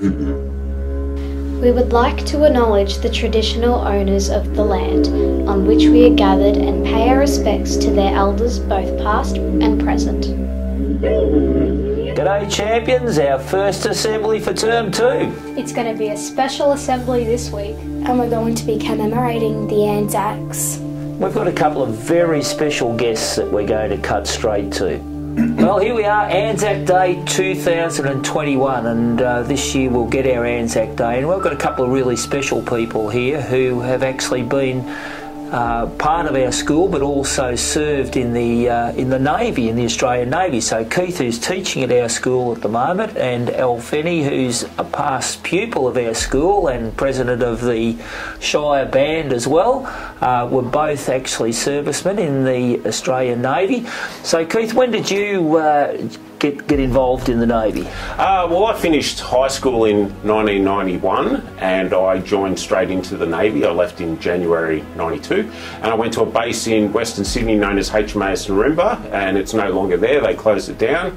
We would like to acknowledge the traditional owners of the land on which we are gathered and pay our respects to their elders both past and present. G'day, champions. Our first assembly for term two. It's going to be a special assembly this week. And we're going to be commemorating the Anzacs. We've got a couple of very special guests that we're going to cut straight to. Well, here we are, Anzac Day 2021, and uh, this year we'll get our Anzac Day. And we've got a couple of really special people here who have actually been uh, part of our school, but also served in the uh, in the Navy, in the Australian Navy. So Keith, who's teaching at our school at the moment, and Al Fenny, who's a past pupil of our school and president of the Shire Band as well, uh, were both actually servicemen in the Australian Navy. So Keith, when did you uh, get get involved in the Navy? Uh, well, I finished high school in 1991 and I joined straight into the Navy. I left in January 92 and I went to a base in Western Sydney known as HMAS Nirimba and it's no longer there, they closed it down.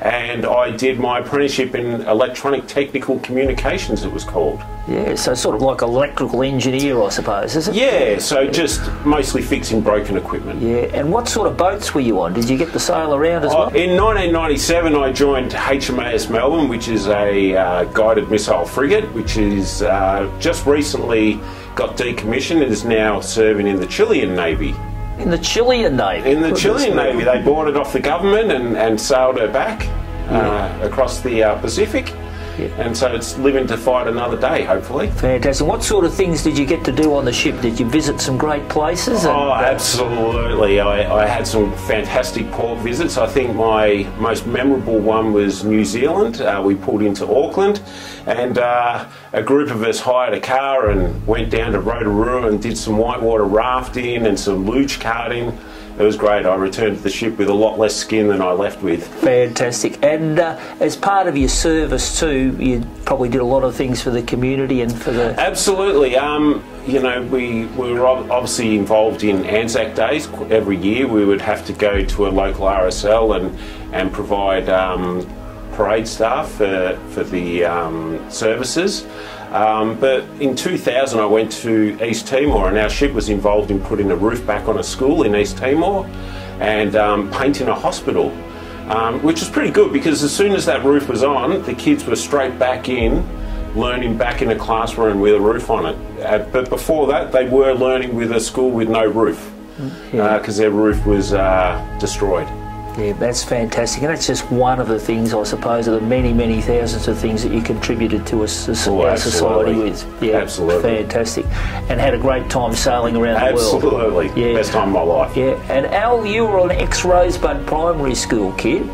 And I did my apprenticeship in electronic technical communications, it was called. Yeah, so sort of like electrical engineer, I suppose, is it? Yeah, so just mostly fixing broken equipment. Yeah, and what sort of boats were you on? Did you get to sail around as Uh, well? In 1997, I joined HMAS Melbourne, which is a uh, guided missile frigate, which is uh, just recently got decommissioned and is now serving in the Chilean Navy. In the Chilean Navy. In the Goodness Chilean me. Navy, they bought it off the government and, and sailed her back uh, across the uh, Pacific. And so it's living to fight another day, hopefully. Fantastic. What sort of things did you get to do on the ship? Did you visit some great places? and, Oh, uh, absolutely. I, I had some fantastic port visits. I think my most memorable one was New Zealand. Uh, we pulled into Auckland and uh, a group of us hired a car and went down to Rotorua and did some whitewater rafting and some luge karting. It was great. I returned to the ship with a lot less skin than I left with. Fantastic. And uh, as part of your service too, you probably did a lot of things for the community and for the. Absolutely. Um, you know, we, we were obviously involved in Anzac Days every year. We would have to go to a local RSL and, and provide um, parade staff for, for the um, services. Um, but in 2000, I went to East Timor, and our ship was involved in putting a roof back on a school in East Timor and um, painting a hospital, um, which was pretty good because as soon as that roof was on, the kids were straight back in learning back in a classroom with a roof on it. Uh, but before that, they were learning with a school with no roof because their roof was uh, destroyed. Yeah, that's fantastic. And that's just one of the things, I suppose, of the many, many thousands of things that you contributed to us, us- Oh, our society with. Yeah, Absolutely. Fantastic. And had a great time sailing around the world. Absolutely. Yeah. Best time of my life. Yeah, and Al, you were an ex-Rosebud Primary School kid,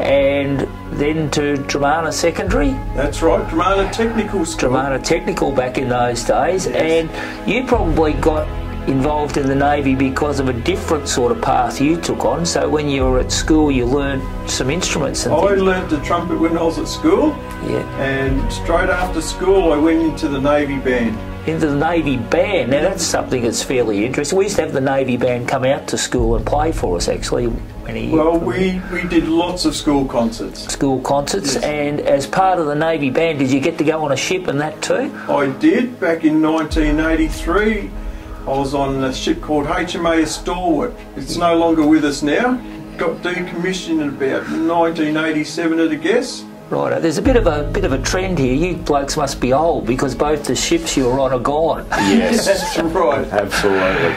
and then to Dromana Secondary, That's right, Dromana Technical School. Dromana Technical back in those days, and you probably got involved in the Navy because of a different sort of path you took on. So when you were at school, you learned some instruments and I things. learnt the trumpet when I was at school, Yeah, and straight after school, I went into the Navy Band. into the Navy band. Now that's something that's fairly interesting. We used to have the Navy band come out to school and play for us actually. Well, we, we did lots of school concerts. school concerts, Yes. and as part of the Navy band, did you get to go on a ship and that too? I did back in 1983. I was on a ship called HMAS Stalwart. It's no longer with us now. Got decommissioned in about 1987 at a guess. Right, there's a bit of a bit of a trend here. You blokes must be old because both the ships you were on are gone. Yes. That's right. Absolutely.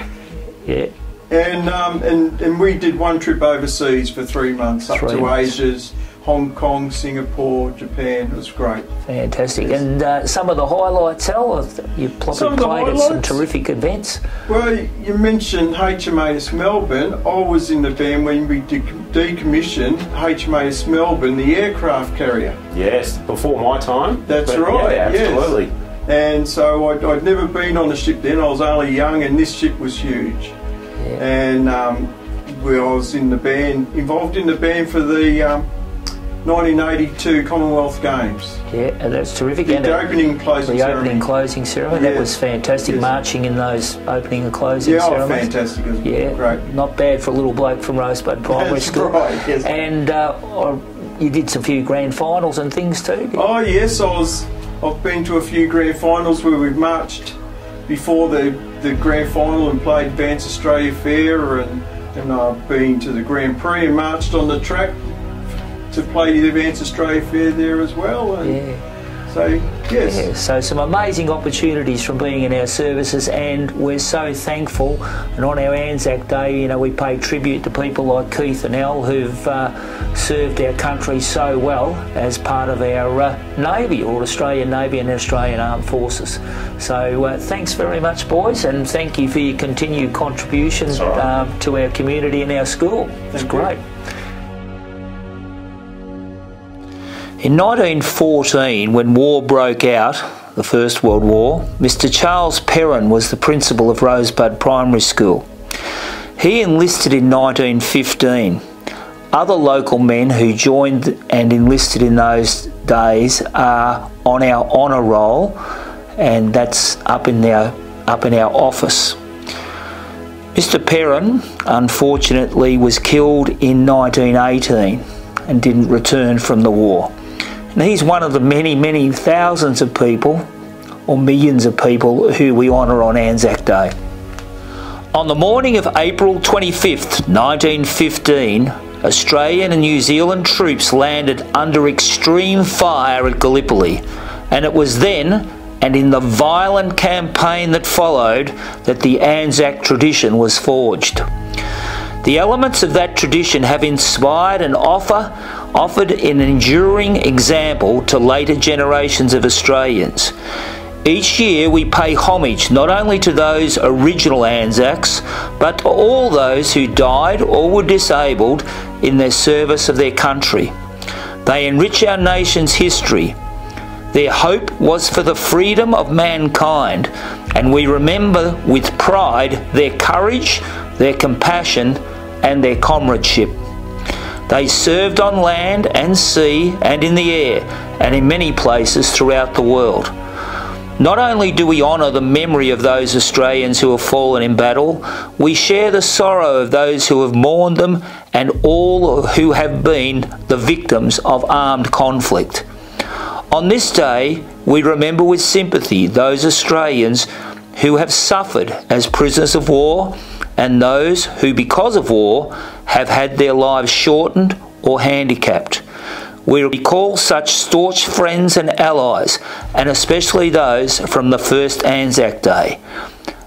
yeah, And, um, and and we did one trip overseas for three months, up Three to months. Asia's, Hong Kong, Singapore, Japan. It was great. fantastic. And uh, some of the highlights, Al, you probably Some played at some terrific events. Well, you mentioned HMAS Melbourne. I was in the band when we de- decommissioned HMAS Melbourne, the aircraft carrier. Yes, before my time. That's But right, Yeah, yes. absolutely. And so I'd, I'd never been on a ship then. I was only young, and this ship was huge. And um, we, I was in the band, involved in the band for the um, 1982 Commonwealth Games. Yeah, and that's terrific. The and uh, opening closing the ceremony. opening closing ceremony. That was fantastic. Yes. Marching in those opening and closing Yeah, oh, ceremonies. fantastic. It was Yeah, great. Not bad for a little bloke from Rosebud Primary That's School. right, yes. And uh, you did some few grand finals and things too. Oh yes, I was. I've been to a few grand finals where we've marched before the the grand final and played Advance Australia Fair, and and I've been to the Grand Prix and marched on the track to play the Advance Australia Fair there as well. And Yeah. So yes. Yeah, so some amazing opportunities from being in our services, and we're so thankful. And on our Anzac Day, you know, we pay tribute to people like Keith and Al who've uh, served our country so well as part of our uh, Navy, or Australian Navy and Australian Armed Forces. So uh, thanks very much, boys, and thank you for your continued contribution That's all right. um, to our community and our school. It's Thank you. In 1914, when war broke out, the First World War, Mr. Charles Perrin was the principal of Rosebud Primary School. He enlisted in 1915. Other local men who joined and enlisted in those days are on our honour roll, and that's up in our up in our office. Mr. Perrin, unfortunately, was killed in 1918 and didn't return from the war. And he's one of the many, many thousands of people, or millions of people, who we honour on Anzac Day. On the morning of April 25th, 1915, Australian and New Zealand troops landed under extreme fire at Gallipoli, and it was then and in the violent campaign that followed that the Anzac tradition was forged. The elements of that tradition have inspired and offer offered an enduring example to later generations of Australians. Each year we pay homage not only to those original Anzacs, but to all those who died or were disabled in their service of their country. They enrich our nation's history. Their hope was for the freedom of mankind, and we remember with pride their courage, their compassion, and their comradeship. They served on land and sea and in the air, and in many places throughout the world. Not only do we honour the memory of those Australians who have fallen in battle, we share the sorrow of those who have mourned them and all who have been the victims of armed conflict. On this day, we remember with sympathy those Australians who have suffered as prisoners of war and those who, because of war, have had their lives shortened or handicapped. We recall such staunch friends and allies, and especially those from the first Anzac Day.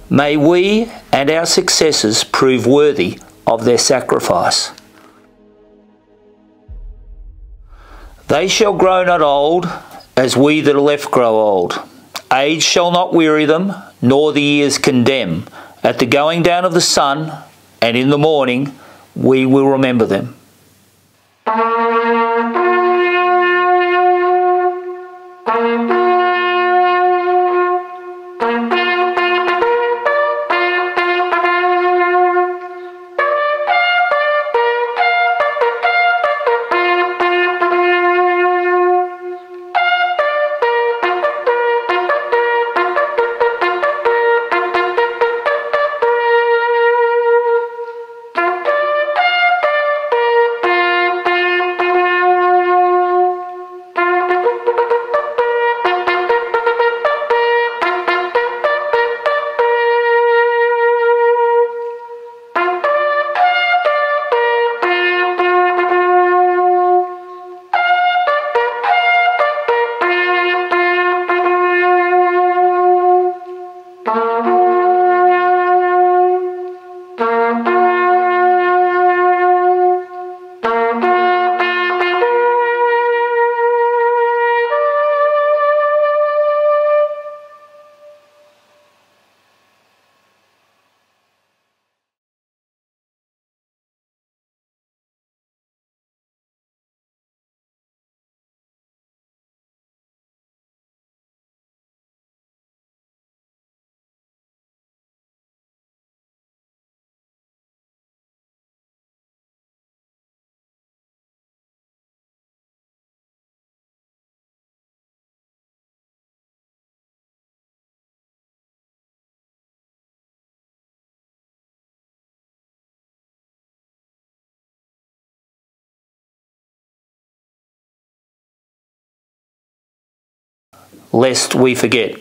May we and our successors prove worthy of their sacrifice. They shall grow not old, as we that are left grow old. Age shall not weary them, nor the years condemn. At the going down of the sun, and in the morning, we will remember them. Lest we forget.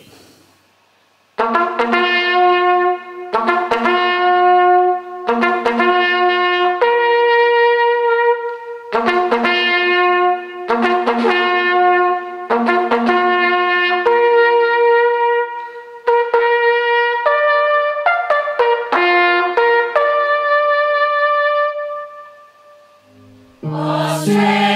So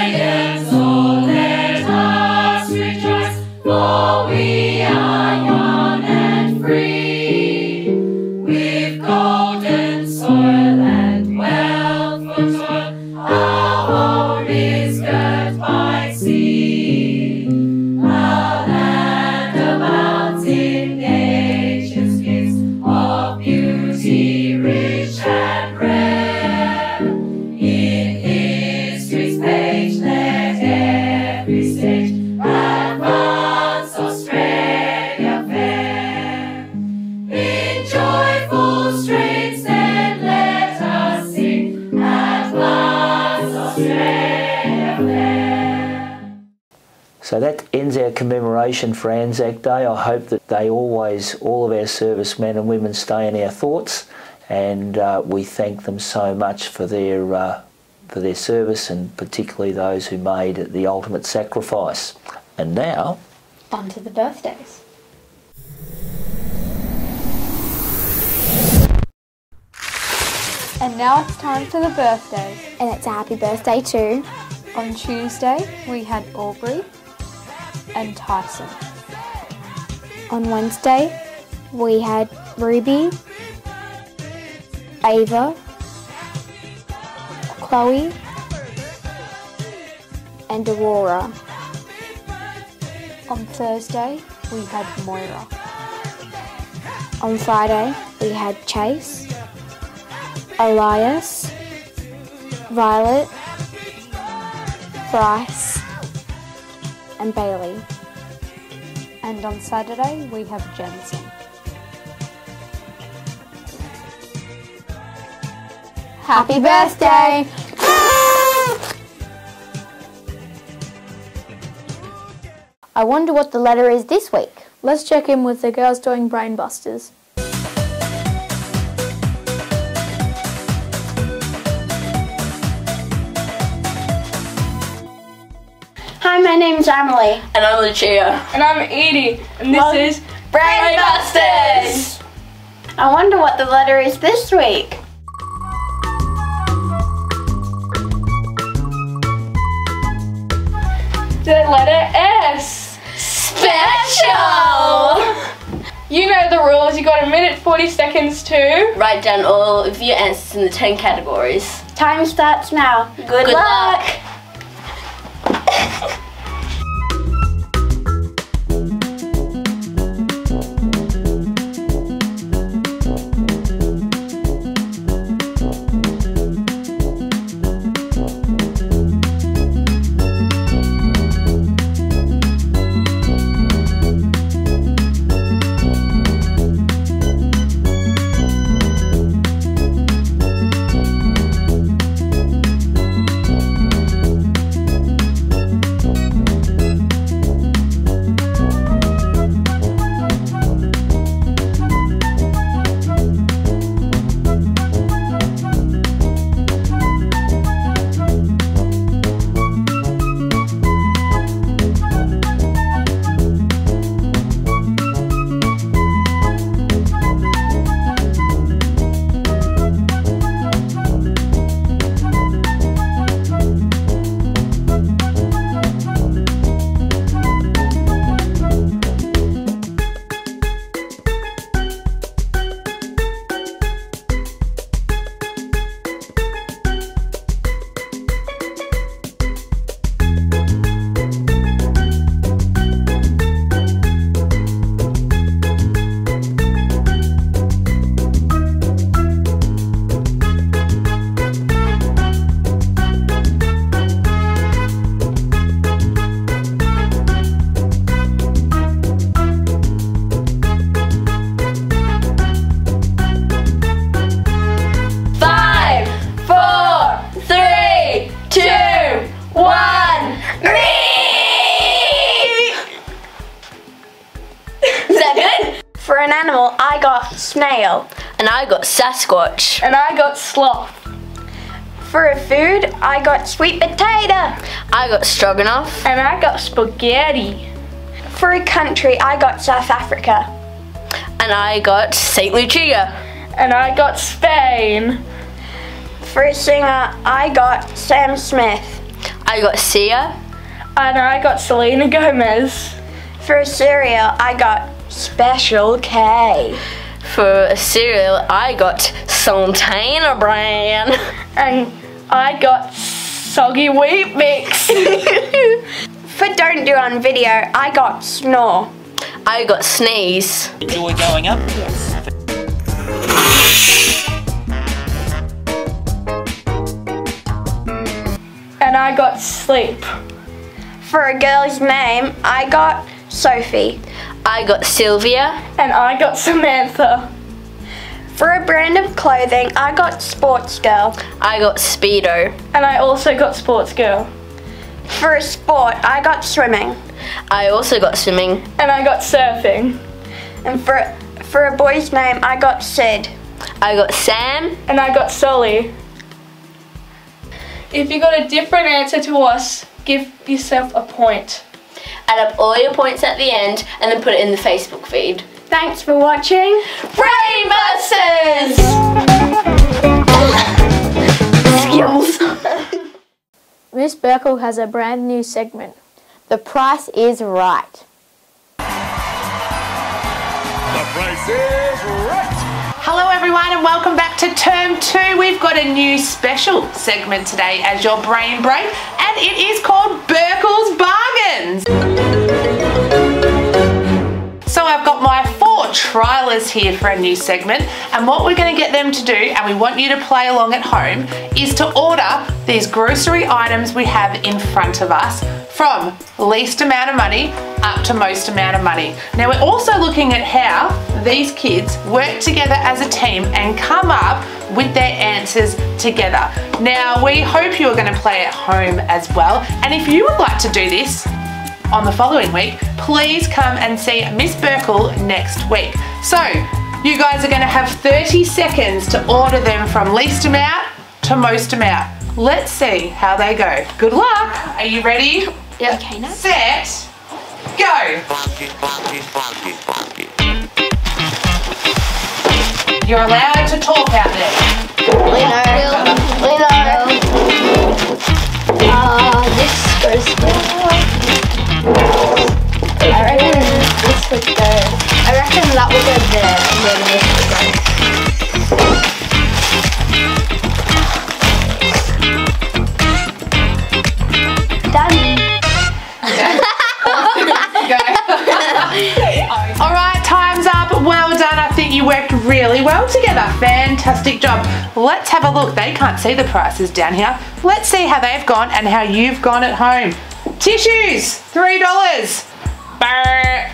for Anzac Day. I hope that they always, all of our servicemen and women, stay in our thoughts, and uh, we thank them so much for their uh, for their service, and particularly those who made the ultimate sacrifice. And now, On to the birthdays. And now it's time for the birthdays. And it's a happy birthday too. On Tuesday, we had Aubrey and Tyson. On Wednesday, we had Ruby, Ava, Chloe, and Aurora. On Thursday, we had Moira. On Friday, we had Chase, Elias, Violet, Bryce, and Bailey. And on Saturday, we have Jensen. Happy birthday! I wonder what the letter is this week. Let's check in with the girls doing Brainbusters. Hi, name's Emily. And I'm Lucia. And I'm Edie, and this Well, is Brainbusters! I wonder what the letter is this week. the letter S. Special! You know the rules. You got a minute 40 seconds to. Write down all of your answers in the 10 categories. Time starts now. Good, Good luck. luck. Sasquatch. And I got sloth. For a food, I got sweet potato. I got stroganoff. And I got spaghetti. For a country, I got South Africa. And I got St. Lucia. And I got Spain. For a singer, I got Sam Smith. I got Sia. And I got Selena Gomez. For a cereal, I got Special K. For a cereal, I got Sultana Bran. And I got Soggy Wheat Mix. For don't do on video, I got Snore. I got Sneeze. Enjoy going up? Yes. And I got Sleep. For a girl's name, I got Sophie. I got Sylvia. And I got Samantha. For a brand of clothing, I got Sports Girl. I got Speedo. And I also got Sports Girl. For a sport, I got swimming. I also got swimming. And I got surfing. And for for a boy's name, I got Sid. I got Sam. And I got Solly. If you got a different answer to us, give yourself a point. Add up all your points at the end and then put it in the Facebook feed. Thanks for watching. Brainbusters! Skills. Miss Burkle has a brand new segment. The price is right. The price is right. Hello, everyone, and welcome back to term two. We've got a new special segment today as your brain break, and it is called Burkle's Bargains. So I've got my four trialers here for a new segment, and what we're going to get them to do, and we want you to play along at home, is to order these grocery items we have in front of us from least amount of money up to most amount of money. Now we're also looking at how these kids work together as a team and come up with their answers together. Now we hope you are going to play at home as well, and if you would like to do this, on the following week, please come and see Miss Burkle next week. So, you guys are going to have 30 seconds to order them from least amount to most amount. Let's see how they go. Good luck. Are you ready? Yeah. Okay, now. Set. Go. You're allowed to talk out there. Lino. Lino. Uh, this goes there. Fantastic job. Let's have a look. They can't see the prices down here. Let's see how they've gone and how you've gone at home. Tissues, $3. Brr.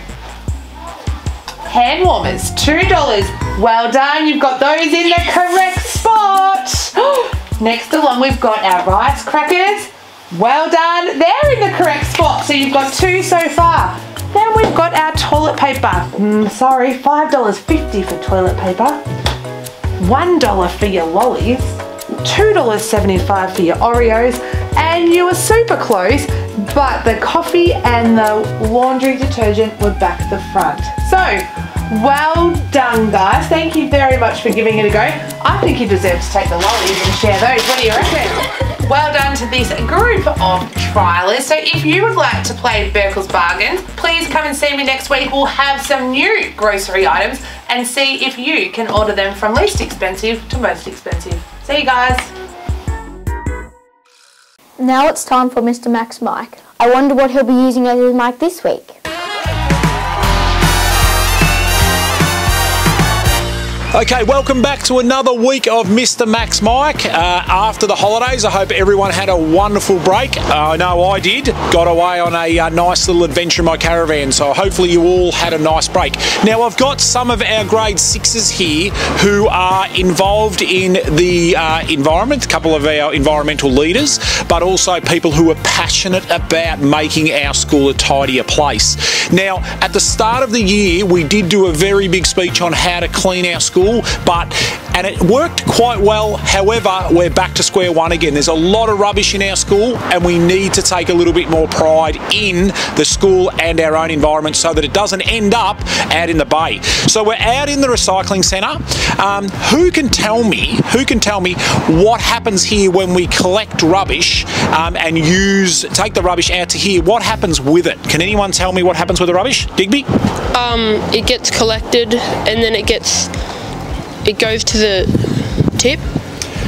Hand warmers, $2. Well done. You've got those in the correct spot. Next along, we've got our rice crackers. Well done. They're in the correct spot. So you've got two so far. Then we've got our toilet paper. Mm, sorry, $5.50 for toilet paper. $1 for your lollies. $2.75 for your Oreos. And you were super close, but the coffee and the laundry detergent were back the front. So, well done guys. Thank you very much for giving it a go. I think you deserve to take the lollies and share those. What do you reckon? Well done to this group of trialers. So if you would like to play Burkle's Bargains, please come and see me next week. We'll have some new grocery items and see if you can order them from least expensive to most expensive. See you guys. Now it's time for Mr. Max mic. I wonder what he'll be using as his mic this week. Okay, welcome back to another week of Mr. Max Mike. Uh, after the holidays, I hope everyone had a wonderful break. Uh, I know I did. Got away on a uh, nice little adventure in my caravan, so hopefully you all had a nice break. Now, I've got some of our grade sixes here who are involved in the uh, environment, a couple of our environmental leaders, but also people who are passionate about making our school a tidier place. Now, at the start of the year, we did do a very big speech on how to clean our school but and it worked quite well. However, we're back to square one again. There's a lot of rubbish in our school, and we need to take a little bit more pride in the school and our own environment so that it doesn't end up out in the bay. So we're out in the recycling centre. Um, who can tell me? Who can tell me what happens here when we collect rubbish um, and use take the rubbish out to here? What happens with it? Can anyone tell me what happens with the rubbish, Digby? Um, it gets collected and then it gets it goes to the tip.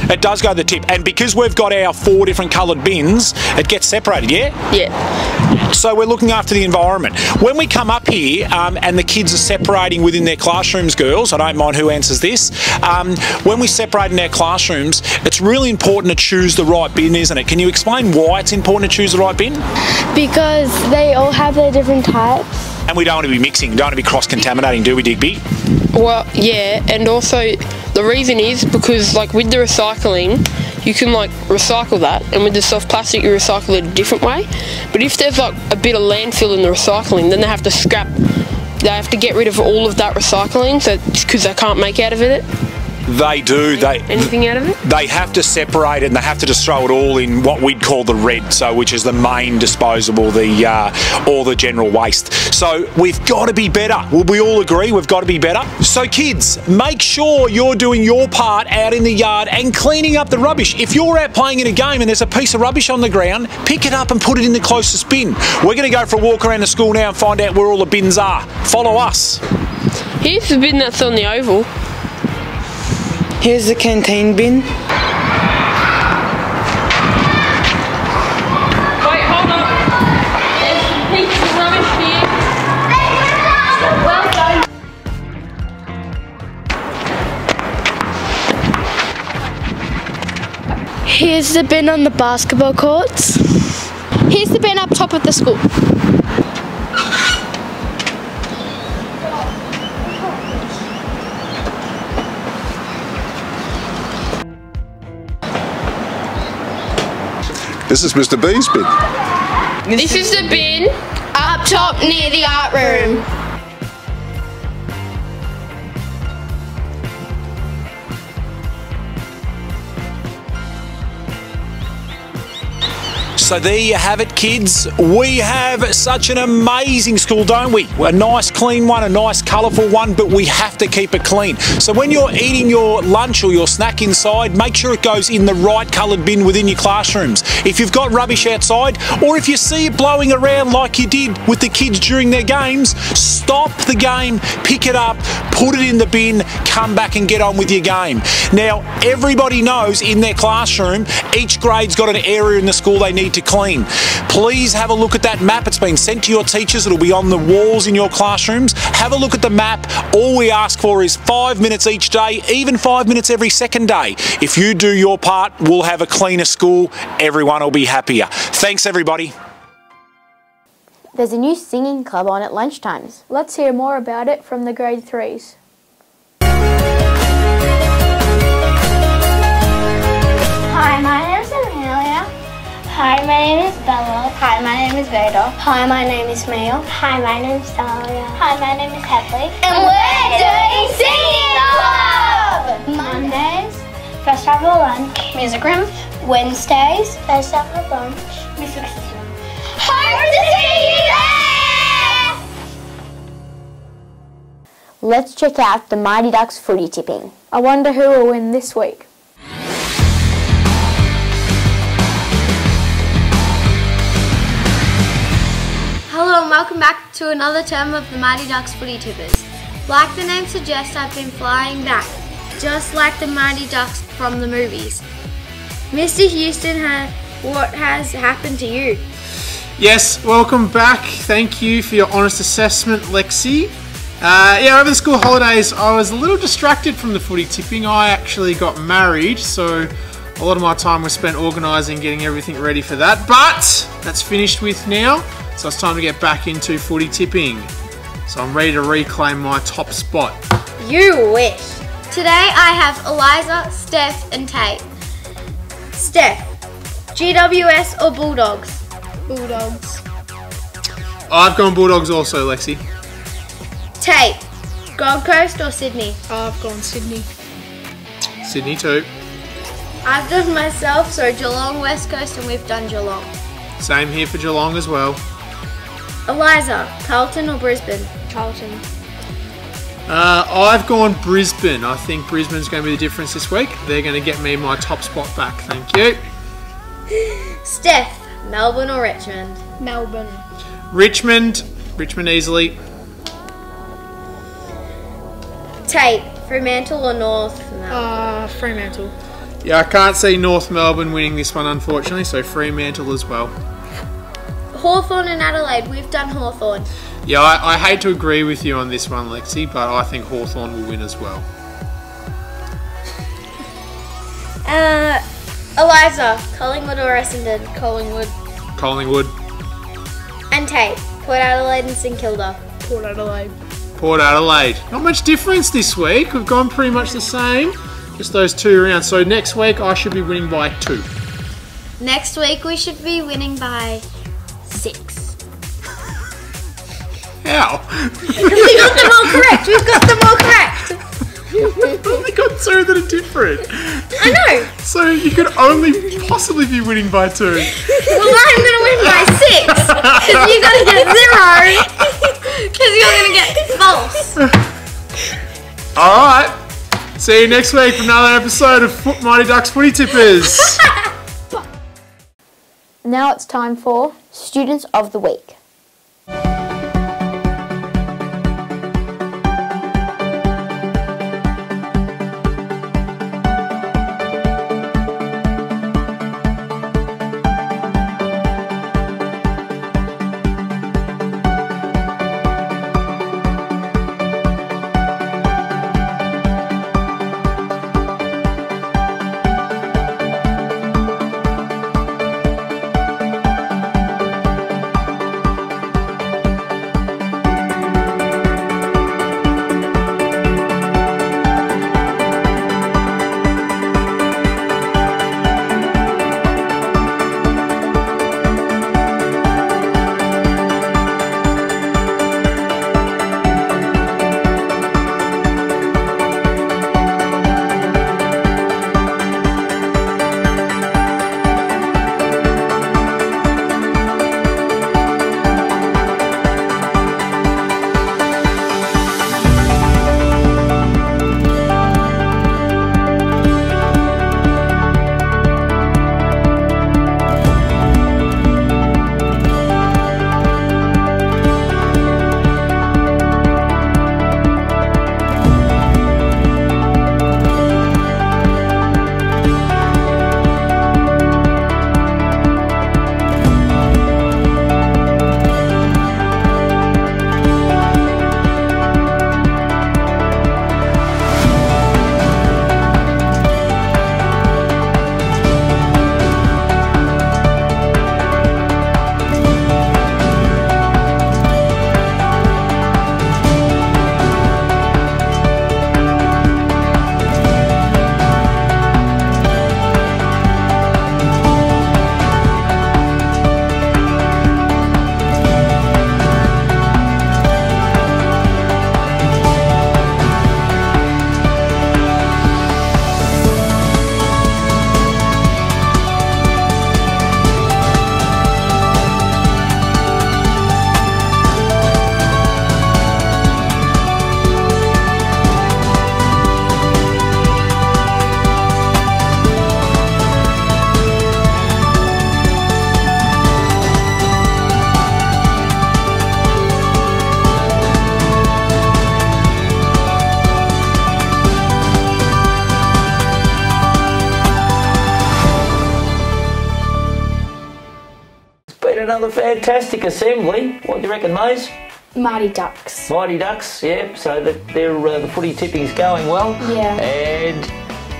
It does go to the tip, and because we've got our four different coloured bins, it gets separated, yeah? Yeah. So we're looking after the environment. When we come up here um, and the kids are separating within their classrooms, girls, I don't mind who answers this, um, when we separate in our classrooms, it's really important to choose the right bin, isn't it? Can you explain why it's important to choose the right bin? Because they all have their different types. And we don't want to be mixing, don't want to be cross-contaminating, do we, Digby? Well, yeah, and also the reason is because like with the recycling, you can like recycle that, and with the soft plastic, you recycle it a different way. But if there's like a bit of landfill in the recycling, then they have to scrap. They have to get rid of all of that recycling, so because they can't make out of it. They do. They anything out of it? They have to separate it, and they have to just throw it all in what we'd call the red, so which is the main disposable, the uh, all the general waste. So we've got to be better. Will we all agree we've got to be better? So kids, make sure you're doing your part out in the yard and cleaning up the rubbish. If you're out playing in a game and there's a piece of rubbish on the ground, pick it up and put it in the closest bin. We're going to go for a walk around the school now and find out where all the bins are. Follow us. Here's the bin that's on the oval. Here's the canteen bin. Wait, hold on. There's heaps of rubbish here. Well done. Here's the bin on the basketball courts. Here's the bin up top of the school. This is Mr. B's bin. This is the bin Up top near the art room. So there you have it, kids. We have such an amazing school, don't we? A nice clean one, a nice colourful one, but we have to keep it clean. So when you're eating your lunch or your snack inside, make sure it goes in the right coloured bin within your classrooms. If you've got rubbish outside, or if you see it blowing around like you did with the kids during their games, stop the game, pick it up, put it in the bin, come back and get on with your game. Now, everybody knows in their classroom, each grade's got an area in the school they need to clean. Please have a look at that map. It's been sent to your teachers. It'll be on the walls in your classrooms. Have a look at the map. All we ask for is five minutes each day, even five minutes every second day. If you do your part, we'll have a cleaner school. Everyone will be happier. Thanks, everybody. There's a new singing club on at lunchtimes. Let's hear more about it from the grade threes. Hi, my name is Amelia. Hi, my name is Bella. Hi, my name is Veda. Hi, my name is Mail. Hi, my name is Dahlia. Hi, my name is Headley. And we're doing Singing Club! Mondays, first have a lunch. Music room. Wednesdays, first have a lunch. Music system. Hope to see you there! Let's check out the Mighty Ducks footy tipping. I wonder who will win this week. To another term of the Mighty Ducks Footy Tippers. Like the name suggests, I've been flying back, just like the Mighty Ducks from the movies. Mr. Houston, ha- what has happened to you? Yes, welcome back. Thank you for your honest assessment, Lexi. Uh, yeah, over the school holidays, I was a little distracted from the footy tipping. I actually got married, so a lot of my time was spent organising, getting everything ready for that. But that's finished with now, so it's time to get back into footy tipping. So I'm ready to reclaim my top spot. You wish. Today I have Eliza, Steph, and Tate. Steph, GWS or Bulldogs? Bulldogs. I've gone Bulldogs also, Lexi. Tate, Gold Coast or Sydney? I've gone Sydney. Sydney too. I've done myself, so Geelong, West Coast, and we've done Geelong. Same here for Geelong as well. Eliza, Carlton or Brisbane? Carlton. Uh, I've gone Brisbane. I think Brisbane's going to be the difference this week. They're going to get me my top spot back. Thank you. Steph, Melbourne or Richmond? Melbourne. Richmond. Richmond easily. Tate, Fremantle or North? Uh, Fremantle. Yeah, I can't see North Melbourne winning this one, unfortunately, so Fremantle as well. Hawthorn and Adelaide, we've done Hawthorn. Yeah, I, I hate to agree with you on this one, Lexi, but I think Hawthorn will win as well. Uh, Eliza, Collingwood or Essendon? Collingwood. Collingwood. And Tate, Port Adelaide and St Kilda. Port Adelaide. Port Adelaide. Not much difference this week. We've gone pretty much the same. Just those two rounds. So next week I should be winning by two. Next week we should be winning by How? Because we got them all correct. We've got them all correct. We've only got two that are different. I know. So you could only possibly be winning by two. Well, I'm gonna win by six. Because you're gonna get zero. Because you're gonna get false. Alright. See you next week for another episode of Foot Mighty Ducks Footy Tippers. Now it's time for Students of the Week. Another fantastic assembly. What do you reckon, Mose? Mighty Ducks. Mighty Ducks, yeah. So that they're uh, the footy tipping's going well. Yeah. And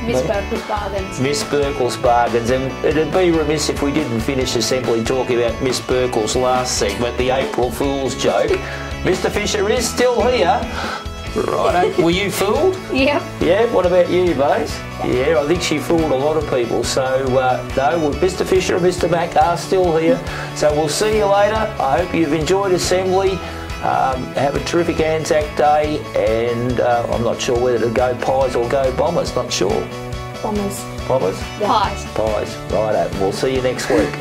Miss Burkle's bargains. Miss Burkle's bargains, and it'd be remiss if we didn't finish assembly talking about Miss Burkle's last segment, the April Fool's joke. Mr. Fisher is still here. Right, were you fooled? Yep. Yeah, what about you, Bose? Yeah, I think she fooled a lot of people. So, uh, no, Mr. Fisher and Mr. Mack are still here. So, we'll see you later. I hope you've enjoyed assembly. Um, have a terrific Anzac Day, and uh, I'm not sure whether to go pies or go bombers, not sure. Bombers. Bombers? Pies. Pies, right. We'll see you next week.